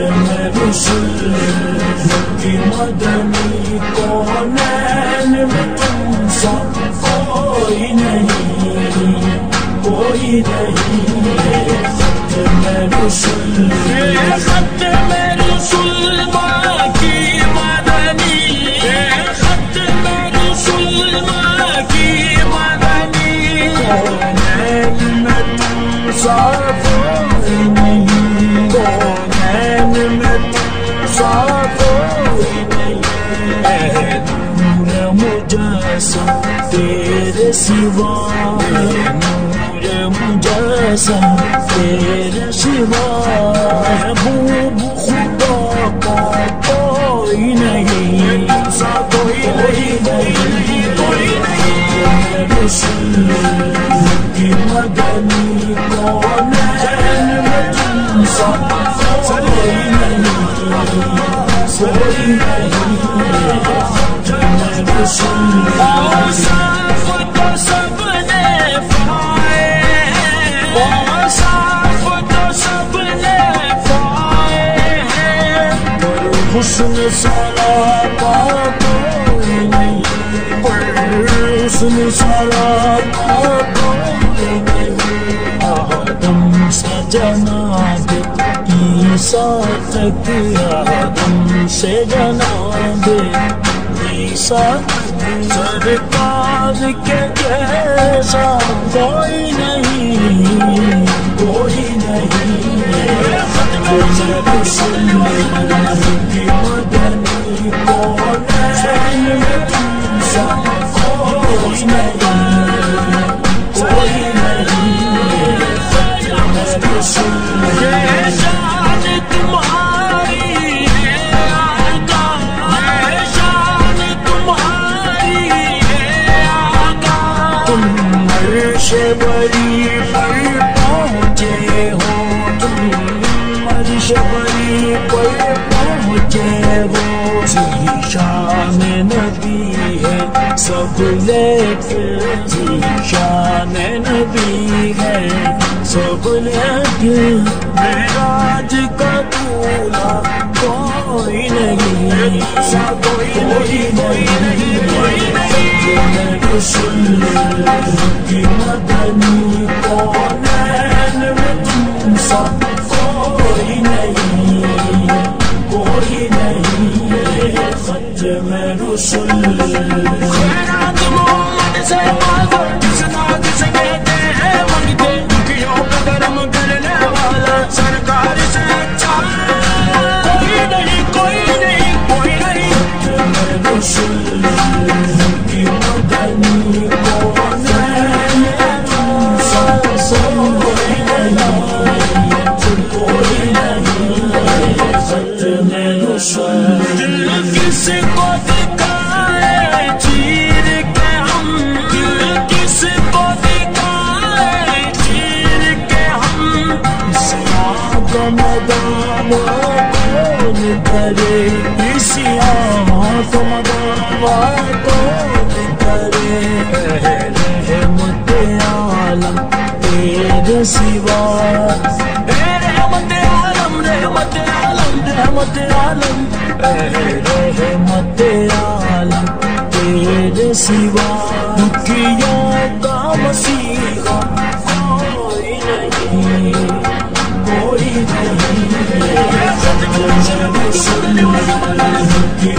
ختم رسل کی مدنی کونین میں تم سا کوئی نہیں کوئی نہیں ختم رسل sorrow And una mudança Ter esse vão Una mudança Ter esse vão É bobo, rudoca Oi, neguinho Sabe, oi, neguinho Oi, neguinho Quero ser Que uma galinha حسن سارا پا حسن سارا پا کوئی نہیں آدم سے جناب تک آدم سے جناب سرکار کے جیسا کوئی نہیں کوئی نہیں عرش بری پر پہنچے ہو تم۔ عرش بری پر پہنچے ہو۔ سی شان نبی ہے، سب لیک سی شان نبی ہے۔ سب لیک میراج کا دولا کوئی نہیں۔ سا کوئی نہیں کوئی نہیں۔ رسول کی مدنی کونین میں تم کوئی نہیں کوئی نہیں رسول خیرات محمد سے مادر جس ناد اسلام کا میدان کون کرے اسی آنکھ مدان کون کرے۔ رحمت عالم تیرے سوا۔ رحمت عالم رحمت عالم رحمت عالم۔ رحمت عالم تیرے سوا۔ دکھیوں کا مسیحا نہیں کی